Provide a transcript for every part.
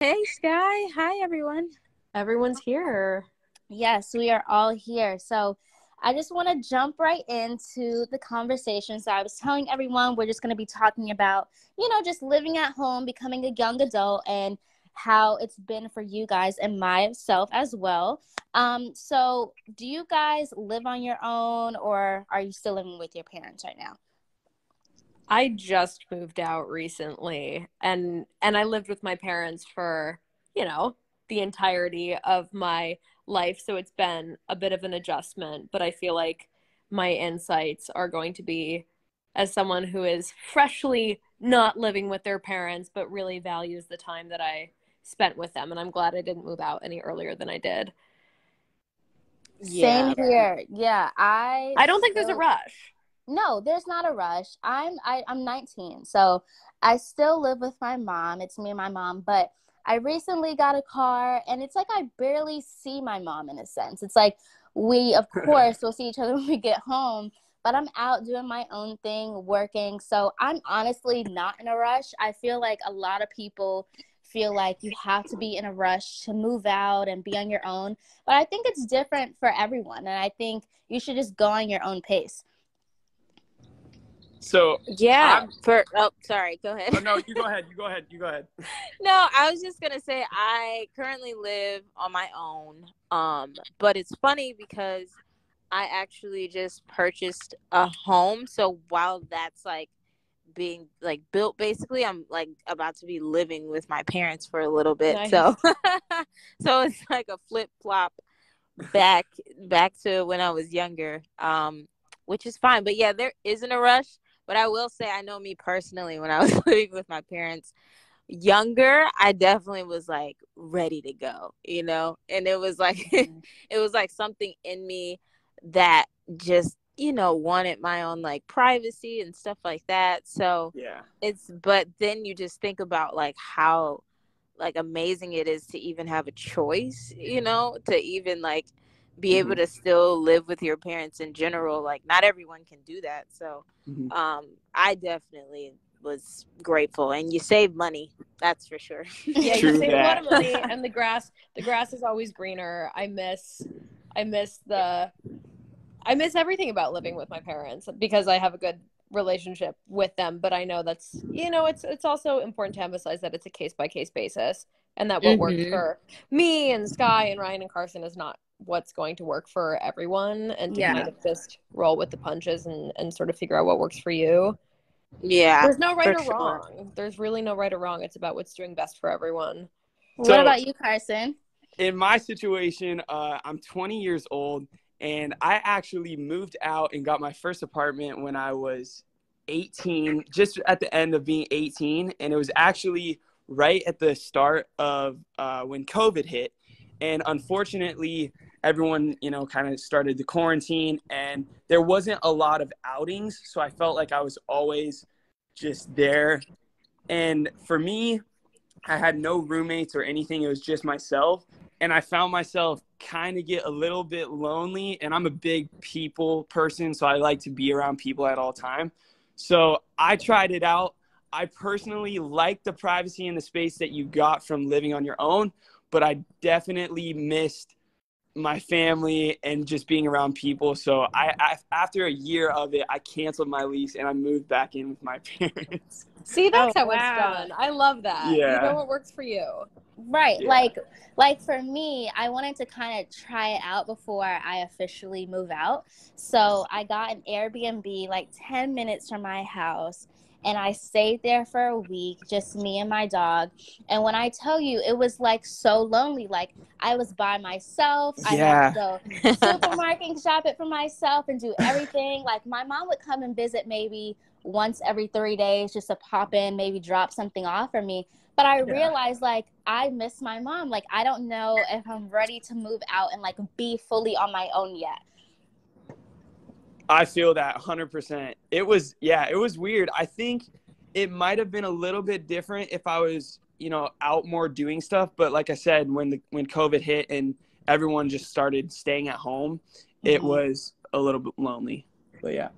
Hey, Sky. Hi, everyone. Everyone's here. Yes, we are all here. So I just want to jump right into the conversation. So I was telling everyone we're just going to be talking about, you know, just living at home, becoming a young adult, and how it's been for you guys and myself as well. Um, so do you guys live on your own or are you still living with your parents right now? I just moved out recently and and I lived with my parents for, you know, the entirety of my life, so it's been a bit of an adjustment, but I feel like my insights are going to be as someone who is freshly not living with their parents but really values the time that I spent with them and I'm glad I didn't move out any earlier than I did. Yeah. Same here. Yeah, I I don't think there's a rush. No, there's not a rush. I'm I, I'm 19, so I still live with my mom. It's me and my mom, but I recently got a car, and it's like I barely see my mom in a sense. It's like we, of course, will see each other when we get home, but I'm out doing my own thing, working. So I'm honestly not in a rush. I feel like a lot of people feel like you have to be in a rush to move out and be on your own. But I think it's different for everyone. And I think you should just go on your own pace. So yeah, I'm, for oh sorry, go ahead. Oh, no, you go ahead. You go ahead. You go ahead. no, I was just gonna say I currently live on my own. Um, but it's funny because I actually just purchased a home. So while that's like being like built basically i'm like about to be living with my parents for a little bit nice. so so it's like a flip flop back back to when i was younger um which is fine but yeah there isn't a rush but I will say, I know me personally, when I was living with my parents younger, I definitely was like ready to go, you know? And it was like, mm-hmm. it was like something in me that just, you know, wanted my own like privacy and stuff like that. So, yeah, it's, but then you just think about like how, like amazing it is to even have a choice, you know, to even like be mm-hmm. able to still live with your parents in general like not everyone can do that so mm-hmm. um i definitely was grateful and you save money that's for sure yeah True you save that. a lot of money and the grass the grass is always greener i miss i miss the i miss everything about living with my parents because i have a good relationship with them but i know that's you know it's it's also important to emphasize that it's a case by case basis and that what mm-hmm. works for me and sky and ryan and carson is not what's going to work for everyone and to yeah. kind of just roll with the punches and, and sort of figure out what works for you. Yeah. There's no right or sure. wrong. There's really no right or wrong. It's about what's doing best for everyone. So, what about you, Carson? In my situation, uh, I'm 20 years old and I actually moved out and got my first apartment when I was 18, just at the end of being 18. And it was actually right at the start of uh, when COVID hit. And unfortunately, everyone, you know, kind of started the quarantine and there wasn't a lot of outings. So I felt like I was always just there. And for me, I had no roommates or anything. It was just myself. And I found myself kind of get a little bit lonely. And I'm a big people person. So I like to be around people at all time. So I tried it out. I personally like the privacy and the space that you got from living on your own, but I definitely missed my family and just being around people. So I, I, after a year of it, I canceled my lease and I moved back in with my parents. See, that's oh, how wow. it's done. I love that. Yeah. You know what works for you. Right. Yeah. Like like for me, I wanted to kind of try it out before I officially move out. So I got an Airbnb like 10 minutes from my house and I stayed there for a week, just me and my dog. And when I tell you, it was like so lonely. Like I was by myself. I had to go supermarket, shop it for myself, and do everything. Like my mom would come and visit maybe once every three days just to pop in, maybe drop something off for me. But I yeah. realized like I miss my mom. Like I don't know if I'm ready to move out and like be fully on my own yet. I feel that 100%. It was, yeah, it was weird. I think it might have been a little bit different if I was, you know, out more doing stuff. But like I said, when the when COVID hit and everyone just started staying at home, mm-hmm. it was a little bit lonely. But yeah.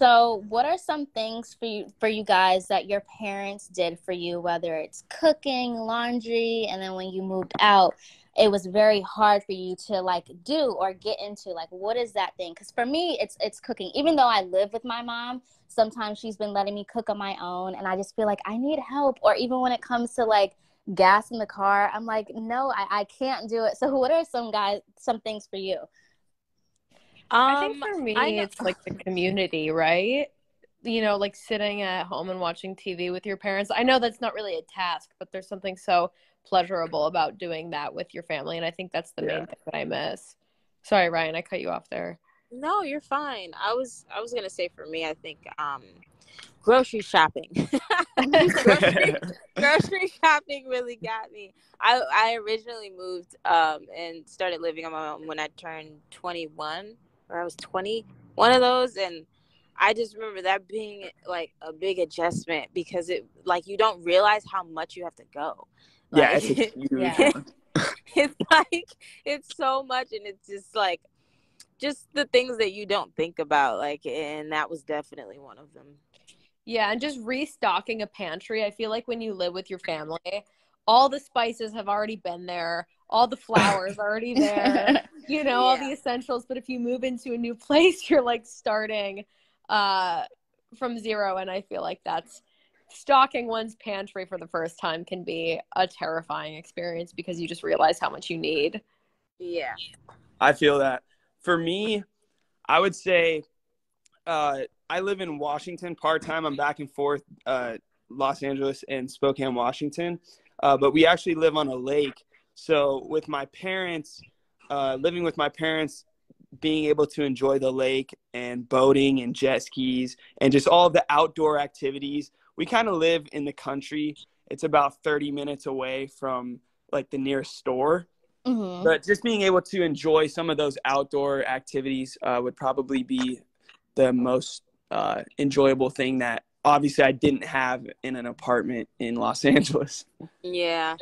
So, what are some things for you for you guys that your parents did for you, whether it's cooking, laundry, and then when you moved out, it was very hard for you to like do or get into like what is that thing? Cuz for me, it's it's cooking. Even though I live with my mom, sometimes she's been letting me cook on my own and I just feel like I need help or even when it comes to like gas in the car, I'm like, "No, I I can't do it." So, what are some guys some things for you? I think Um, for me, I it's like the community, right? You know, like sitting at home and watching TV with your parents. I know that's not really a task, but there's something so pleasurable about doing that with your family. And I think that's the Yeah. main thing that I miss. Sorry, Ryan, I cut you off there. No, you're fine. I was I was gonna say for me, I think um, grocery shopping. grocery, grocery shopping really got me. I I originally moved um and started living on my own when I turned 21, or I was 20, one of those, and I just remember that being like a big adjustment because it like you don't realize how much you have to go. yeah, it's Yeah. it's like it's so much and it's just like just the things that you don't think about like and that was definitely one of them Yeah, and just restocking a pantry. I feel like when you live with your family, all the spices have already been there, all the flours are already there, you know, all the essentials. But if you move into a new place, you're like starting uh, from zero. And I feel like that's stocking one's pantry for the first time can be a terrifying experience because you just realize how much you need. yeah I feel that. For me, I would say uh, I live in Washington part time. I'm back and forth, uh, Los Angeles and Spokane, Washington. Uh, but we actually live on a lake. So with my parents, uh, living with my parents, being able to enjoy the lake and boating and jet skis and just all of the outdoor activities. We kind of live in the country. It's about 30 minutes away from like the nearest store Mhm. but just being able to enjoy some of those outdoor activities uh, would probably be the most uh, enjoyable thing that obviously I didn't have in an apartment in Los Angeles. yeah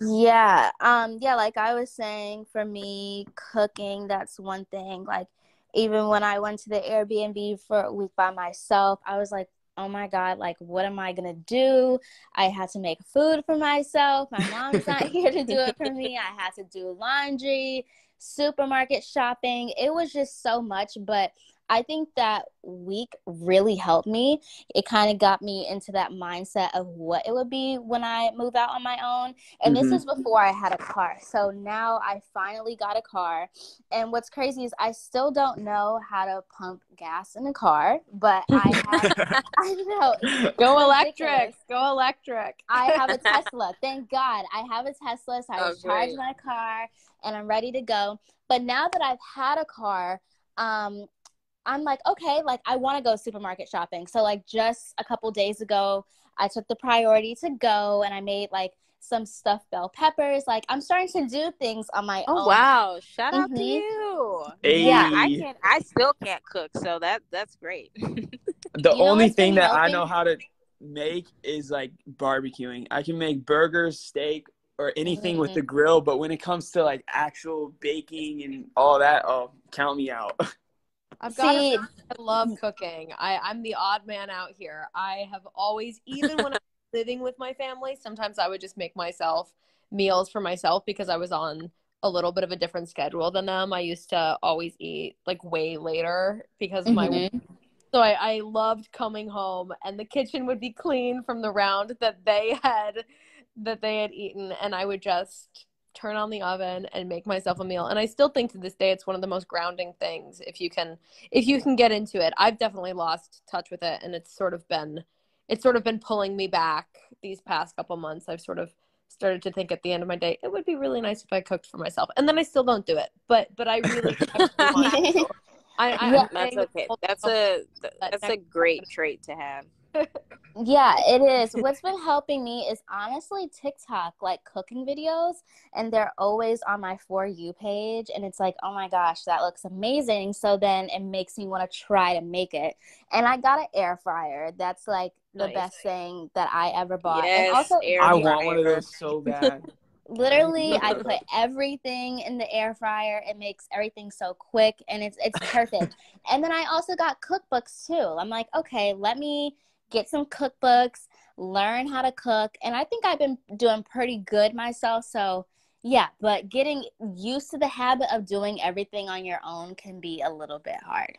Yeah. Um yeah, like I was saying for me cooking that's one thing like even when I went to the Airbnb for a week by myself, I was like, "Oh my god, like what am I going to do? I had to make food for myself. My mom's not here to do it for me. I had to do laundry, supermarket shopping. It was just so much, but I think that week really helped me. It kind of got me into that mindset of what it would be when I move out on my own. And Mhm. this is before I had a car. So now I finally got a car. And what's crazy is I still don't know how to pump gas in a car, but I have, I know. it's Go ridiculous. electric. Go electric. I have a Tesla. Thank God. I have a Tesla. So I Oh, just charge my car and I'm ready to go. But now that I've had a car, um, I'm like, okay, like I want to go supermarket shopping. So like just a couple days ago, I took the priority to go and I made like some stuffed bell peppers. Like I'm starting to do things on my oh own. wow shout out to Mhm. you Hey. yeah i can't i still can't cook so that that's great the You only thing that I know how to make is like barbecuing. I can make burgers, steak, or anything with Mhm. the grill, but when it comes to like actual baking and all that, oh, count me out. I've got See, to I love cooking. I, I'm the odd man out here. I have always, even when I was living with my family, sometimes I would just make myself meals for myself because I was on a little bit of a different schedule than them. I used to always eat like way later because of my mm-hmm. so I, I loved coming home and the kitchen would be clean from the round that they had that they had eaten and I would just turn on the oven and make myself a meal. And I still think to this day it's one of the most grounding things if you can if you can get into it. I've definitely lost touch with it and it's sort of been it's sort of been pulling me back these past couple months. I've sort of started to think at the end of my day it would be really nice if I cooked for myself. And then I still don't do it. But but I really, I really want to. I, I, Yeah. That's okay that's a that's a great trait to have Yeah, it is. What's been helping me is honestly TikTok, like cooking videos, and they're always on my For You page. And it's like, oh my gosh, that looks amazing. So then it makes me want to try to make it. And I got an air fryer. That's like the Nice. best thing that I ever bought. Yes, and also, air I want one of those so bad. Literally, I put everything in the air fryer. It makes everything so quick and it's it's perfect. and then I also got cookbooks too. I'm like, okay, let me get some cookbooks, learn how to cook, and I think I've been doing pretty good myself. So yeah, but getting used to the habit of doing everything on your own can be a little bit hard.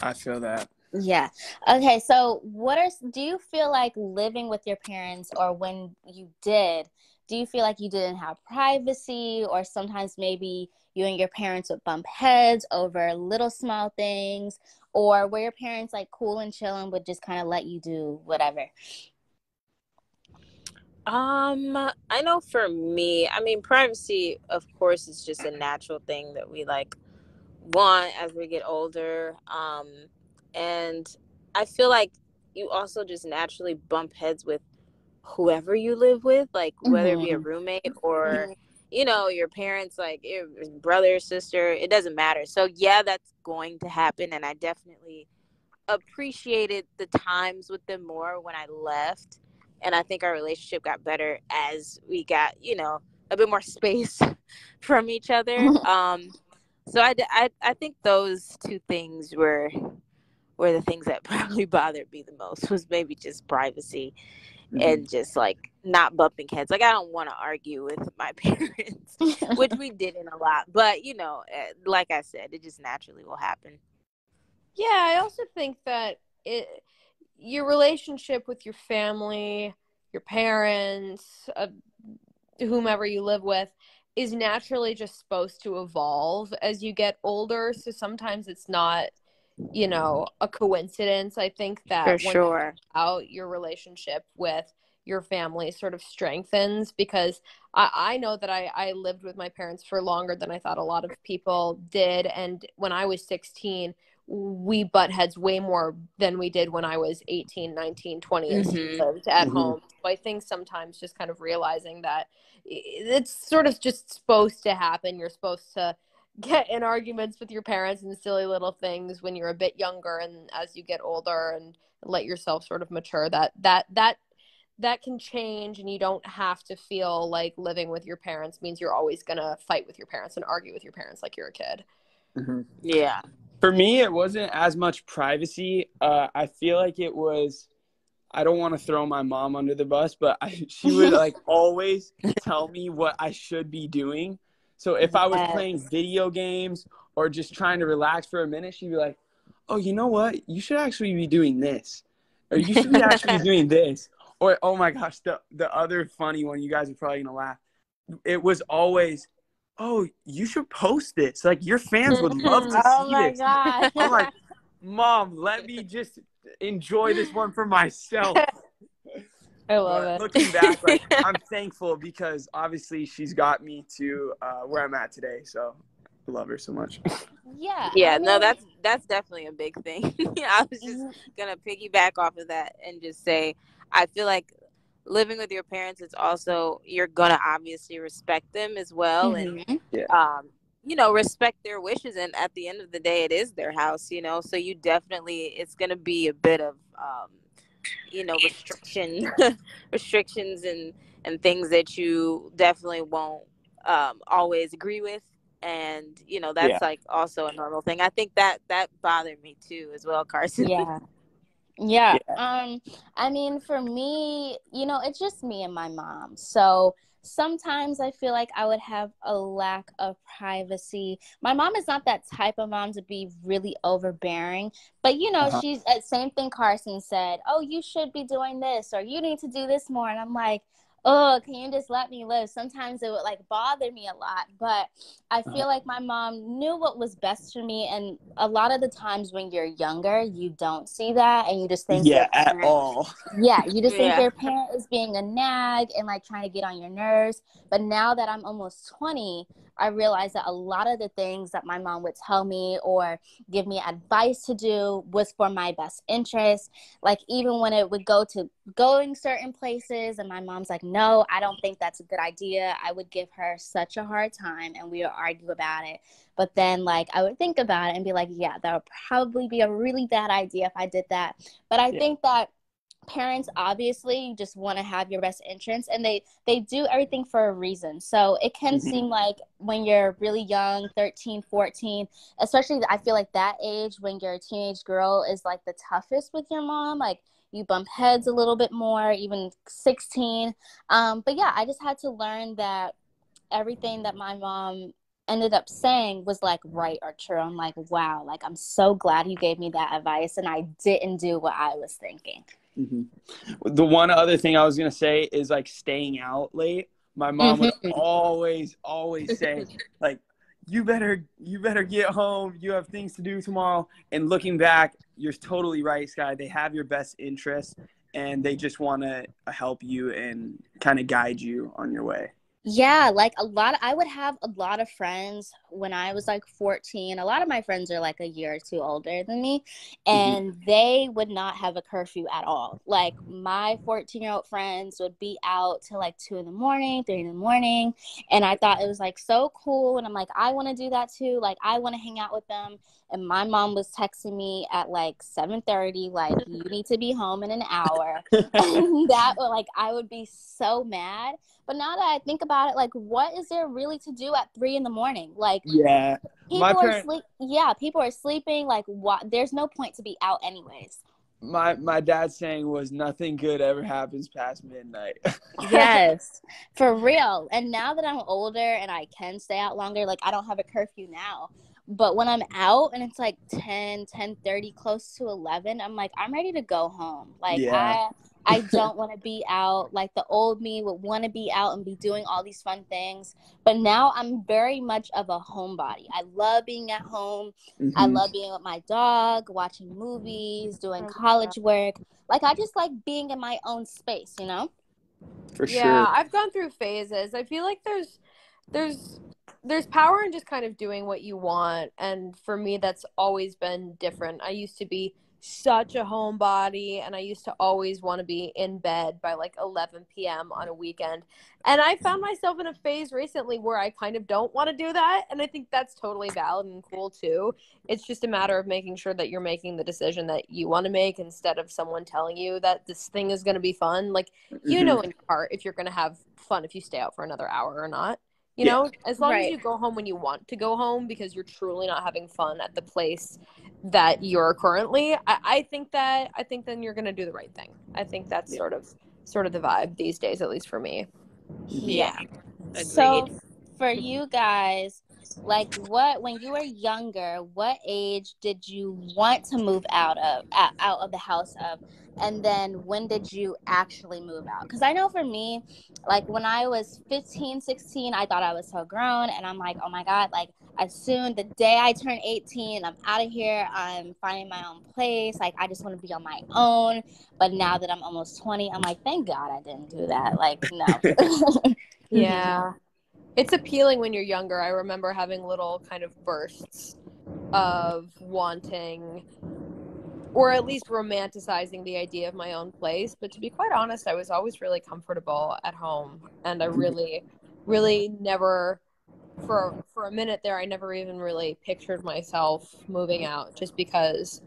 I feel that. Yeah. Okay. So, what are do you feel like living with your parents, or when you did, do you feel like you didn't have privacy, or sometimes maybe you and your parents would bump heads over little small things, or were your parents like cool and chill and would just kind of let you do whatever? Um, I know for me, I mean, privacy, of course, is just a natural thing that we like want as we get older. Um, and I feel like you also just naturally bump heads with whoever you live with, like whether mm-hmm. it be a mm-hmm. roommate or, mm-hmm. you know, your parents, like your brother, sister, it doesn't matter. So, yeah, that's going to happen. And I definitely appreciated the times with them more when I left and I think our relationship got better as we got you know a bit more space from each other. um, so I, I I think those two things were were the things that probably bothered me the most was maybe just privacy mm-hmm. and just like not bumping heads. Like I don't want to argue with my parents, which we didn't a lot, but you know, eh, like I said, it just naturally will happen. Yeah, I also think that it your relationship with your family, your parents, uh, whomever you live with, is naturally just supposed to evolve as you get older. So sometimes it's not, you know, a coincidence. I think that for sure out your relationship with your family sort of strengthens because I, I know that I, I lived with my parents for longer than I thought a lot of people did. And when I was 16, we butt heads way more than we did when I was 18, 19, 20 mm-hmm. lived at mm-hmm. home. So I think sometimes just kind of realizing that it's sort of just supposed to happen. You're supposed to get in arguments with your parents and silly little things when you're a bit younger and as you get older and let yourself sort of mature that that that that can change and you don't have to feel like living with your parents means you're always going to fight with your parents and argue with your parents like you're a kid. Mm-hmm. Yeah for me, it wasn't as much privacy. Uh, I feel like it was. I don't want to throw my mom under the bus, but I, she would like always tell me what I should be doing. So if I was playing video games or just trying to relax for a minute, she'd be like, "Oh, you know what? You should actually be doing this, or you should be actually doing this." Or oh my gosh, the the other funny one, you guys are probably gonna laugh. It was always, oh, you should post this. Like your fans would love to oh see this. God. I'm like, mom, let me just enjoy this one for myself. I love but it. Looking back, like, I'm thankful because obviously she's got me to uh, where I'm at today. So I love her so much. Yeah. Yeah. I mean, no, that's that's definitely a big thing. I was just mm-hmm. gonna piggyback off of that and just say I feel like living with your parents it's also you're gonna obviously respect them as well mm-hmm. and yeah. um you know respect their wishes and at the end of the day it is their house you know so you definitely it's gonna be a bit of um you know restriction restrictions and and things that you definitely won't um always agree with and you know that's yeah. like also a normal thing i think that that bothered me too as well carson yeah yeah. yeah. Um I mean for me, you know, it's just me and my mom. So sometimes I feel like I would have a lack of privacy. My mom is not that type of mom to be really overbearing, but you know, uh-huh. she's uh, same thing Carson said, "Oh, you should be doing this or you need to do this more." And I'm like, oh, can you just let me live? Sometimes it would like bother me a lot, but I feel uh-huh. like my mom knew what was best for me. And a lot of the times when you're younger, you don't see that and you just think, yeah, at all. Yeah, you just think your parent is being a nag and like trying to get on your nerves. But now that I'm almost 20, I realize that a lot of the things that my mom would tell me or give me advice to do was for my best interest. Like even when it would go to going certain places and my mom's like, no, I don't think that's a good idea. I would give her such a hard time and we would argue about it. But then like I would think about it and be like, yeah, that would probably be a really bad idea if I did that. But I yeah. think that parents obviously just want to have your best interest and they they do everything for a reason so it can Mhm. seem like when you're really young 13 14 especially i feel like that age when you're a teenage girl is like the toughest with your mom like you bump heads a little bit more even 16 um, but yeah i just had to learn that everything that my mom ended up saying was like right or true i'm like wow like i'm so glad you gave me that advice and i didn't do what i was thinking Mhm. The one other thing I was gonna say is like staying out late. My mom would Mhm. always, always say, like, you better, you better get home. You have things to do tomorrow. And looking back, you're totally right, Sky. They have your best interests, and they just want to help you and kind of guide you on your way. Yeah, like a lot I would have a lot of friends when I was like 14. A lot of my friends are like a year or two older than me, mm-hmm. and they would not have a curfew at all. Like my 14-year-old friends would be out till like 2 in the morning, 3 in the morning, and I thought it was like so cool and I'm like I want to do that too. Like I want to hang out with them. And my mom was texting me at like 7:30 like you need to be home in an hour. and that would like I would be so mad. But now that I think about it, like, what is there really to do at three in the morning? Like, Yeah. people My are parent- sleep. Yeah, people are sleeping. Like, what? There's no point to be out, anyways. My my dad's saying was nothing good ever happens past midnight. Yes, for real. And now that I'm older and I can stay out longer, like, I don't have a curfew now. But when I'm out and it's like 10, 10 30 close to 11, I'm like, I'm ready to go home. Like, Yeah. I. I don't want to be out. Like the old me would want to be out and be doing all these fun things. But now I'm very much of a homebody. I love being at home. I Mhm. love being with my dog, watching movies, doing college work. Like I just like being in my own space, you know? for yeah, sure. I've gone through phases. I feel like there's there's there's power in just kind of doing what you want and for me that's always been different. I used to be such a homebody and I used to always want to be in bed by like 11 p.m. on a weekend. And I found myself in a phase recently where I kind of don't want to do that and I think that's totally valid and cool too. It's just a matter of making sure that you're making the decision that you want to make instead of someone telling you that this thing is going to be fun. Like you Mhm. know in your heart if you're going to have fun if you stay out for another hour or not you Yeah. know as long as you go home when you want to go home because you're truly not having fun at the place that you're currently i, I think that i think then you're going to do the right thing i think that's Yeah. sort of sort of the vibe these days at least for me Yeah. So for you guys, like what when you were younger, what age did you want to move out of out, out of the house of? And then when did you actually move out? Cuz I know for me, like when I was 15, 16, I thought I was so grown and I'm like, "Oh my god, like as soon the day I turn 18, I'm out of here. I'm finding my own place. Like I just want to be on my own." But now that I'm almost 20, I'm like, "Thank God I didn't do that." Like, no. yeah it's appealing when you're younger i remember having little kind of bursts of wanting or at least romanticizing the idea of my own place but to be quite honest i was always really comfortable at home and i really really never for for a minute there i never even really pictured myself moving out just because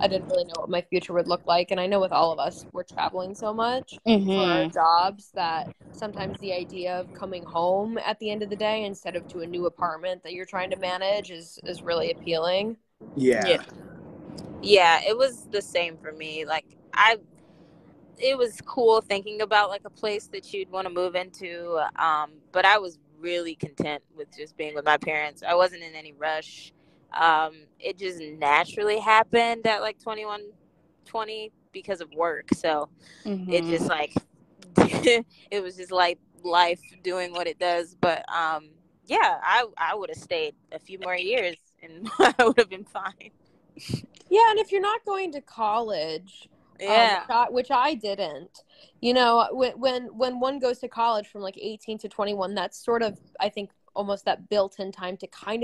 i didn't really know what my future would look like and i know with all of us we're traveling so much for our Mhm. jobs that sometimes the idea of coming home at the end of the day instead of to a new apartment that you're trying to manage is is really appealing. Yeah. Yeah. Yeah, it was the same for me. Like I it was cool thinking about like a place that you'd want to move into. Um, but I was really content with just being with my parents. I wasn't in any rush. Um, it just naturally happened at like 21, 20 because of work. So it Mhm. just like it was just like life doing what it does. But um, yeah, I I would have stayed a few more years and I would have been fine. Yeah, and if you're not going to college, um, Yeah. which, I, which I didn't, you know, when when when one goes to college from like 18 to 21, that's sort of I think almost that built-in time to kind of